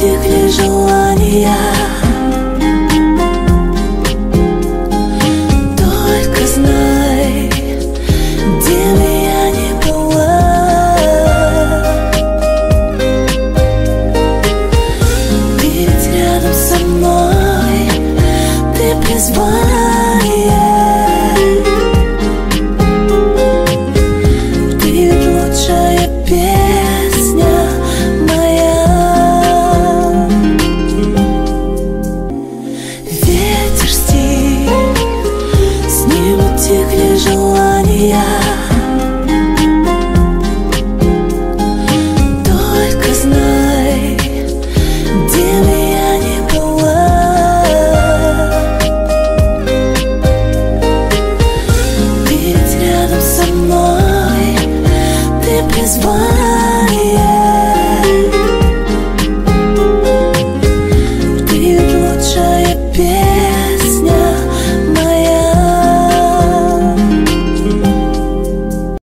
утихли желания? Только знай, где бы я ни была Ты ведь рядом со мной, ты призвание Ты ведь рядом